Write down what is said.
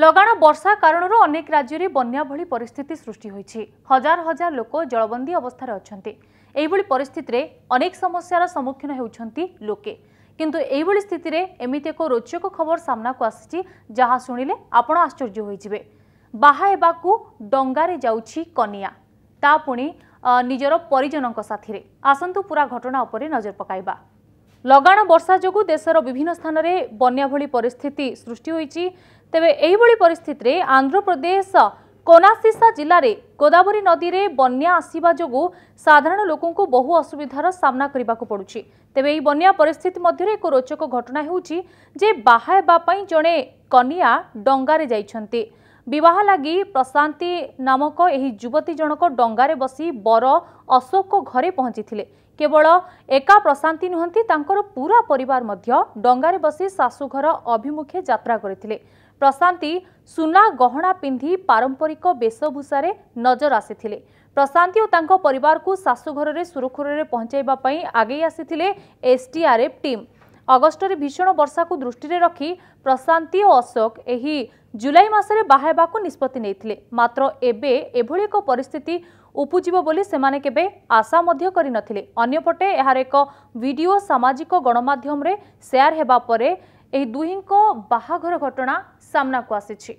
ଲଗାଣ ବର୍ଷା କାରଣରୁ ଅନେକ ରାଜ୍ୟରେ ବନ୍ୟା ଭଳି ପରିସ୍ଥିତି ସୃଷ୍ଟି ହୋଇଛି। ହଜାର ହଜାର ଲୋକ ଜଳବନ୍ଦୀ ଅବସ୍ଥାରେ ଅଛନ୍ତି। ଏହିଭଳି ପରିସ୍ଥିତିରେ ଅନେକ ସମସ୍ୟାର ସମ୍ମୁଖୀନ ହେଉଛନ୍ତି ଲୋକେ। କିନ୍ତୁ ଏହିଭଳି ସ୍ଥିତିରେ ଏମିତି ଏକ ରୋଚକ ଖବର ସାମ୍ନାକୁ ଆସିଛି ଯାହା ଶୁଣିଲେ ଆପଣ ଆଶ୍ଚର୍ଯ୍ୟ ହୋଇଯିବେ। ବାହା ହେବାକୁ ଡଙ୍ଗାରେ ଯାଉଛି କନିଆ। ତା ପୁଣି ନିଜର ପରିଜନଙ୍କ ସାଥିରେ। ଆସନ୍ତୁ ପୁରା ଘଟଣା ଉପରେ ନଜର ପକାଇବା। ଲଗାଣ ବର୍ଷା ଯୋଗୁଁ ଦେଶର ବିଭିନ୍ନ ସ୍ଥାନରେ ବନ୍ୟା ଭଳି ପରିସ୍ଥିତି ସୃଷ୍ଟି ହୋଇଛି। ତେବେ ଏହିଭଳି ପରିସ୍ଥିତିରେ ଆନ୍ଧ୍ରପ୍ରଦେଶ କୋନାସିସା ଜିଲ୍ଲାରେ ଗୋଦାବରୀ ନଦୀରେ ବନ୍ୟା ଆସିବା ଯୋଗୁଁ ସାଧାରଣ ଲୋକଙ୍କୁ ବହୁ ଅସୁବିଧାର ସାମ୍ନା କରିବାକୁ ପଡୁଛି। ତେବେ ଏହି ବନ୍ୟା ପରିସ୍ଥିତି ମଧ୍ୟରେ ଏକ ରୋଚକ ଘଟଣା ହେଉଛି ଯେ ବାହା ହେବା ପାଇଁ ଜଣେ କନିଆ ଡଙ୍ଗାରେ ଯାଇଛନ୍ତି। ବିବାହ ଲାଗି ପ୍ରଶାନ୍ତି ନାମକ ଏହି ଯୁବତୀ ଜଣକ ଡଙ୍ଗାରେ ବସି ବର ଅଶୋକଙ୍କ ଘରେ ପହଞ୍ଚିଥିଲେ। କେବଳ ଏକା ପ୍ରଶାନ୍ତି ନୁହନ୍ତି ତାଙ୍କର ପୁରା ପରିବାର ମଧ୍ୟ ଡଙ୍ଗାରେ ବସି ଶାଶୁଘର ଅଭିମୁଖେ ଯାତ୍ରା କରିଥିଲେ। ପ୍ରଶାନ୍ତି ସୁନା ଗହଣା ପିନ୍ଧି ପାରମ୍ପରିକ ବେଶଭୂଷାରେ ନଜର ଆସିଥିଲେ। ପ୍ରଶାନ୍ତି ଓ ତାଙ୍କ ପରିବାରକୁ ଶାଶୁଘରରେ ସୁରୁଖୁରୁରେ ପହଞ୍ଚାଇବା ପାଇଁ ଆଗେଇ ଆସିଥିଲେ ଏସ୍ଡିଆର୍ଏଫ୍ ଟିମ୍। ଅଗଷ୍ଟରେ ଭୀଷଣ ବର୍ଷାକୁ ଦୃଷ୍ଟିରେ ରଖି ପ୍ରଶାନ୍ତି ଓ ଅଶୋକ ଏହି ଜୁଲାଇ ମାସରେ ବାହା ହେବାକୁ ନିଷ୍ପତ୍ତି ନେଇଥିଲେ। ମାତ୍ର ଏବେ ଏଭଳି ଏକ ପରିସ୍ଥିତି ଉପୁଜିବ ବୋଲି ସେମାନେ କେବେ ଆଶା ମଧ୍ୟ କରିନଥିଲେ। ଅନ୍ୟପଟେ ଏହାର ଏକ ଭିଡିଓ ସାମାଜିକ ଗଣମାଧ୍ୟମରେ ସେୟାର ହେବା ପରେ ଏହି ଦୁହିଁଙ୍କ ବାହାଘର ଘଟଣା ସାମ୍ନାକୁ ଆସିଛି।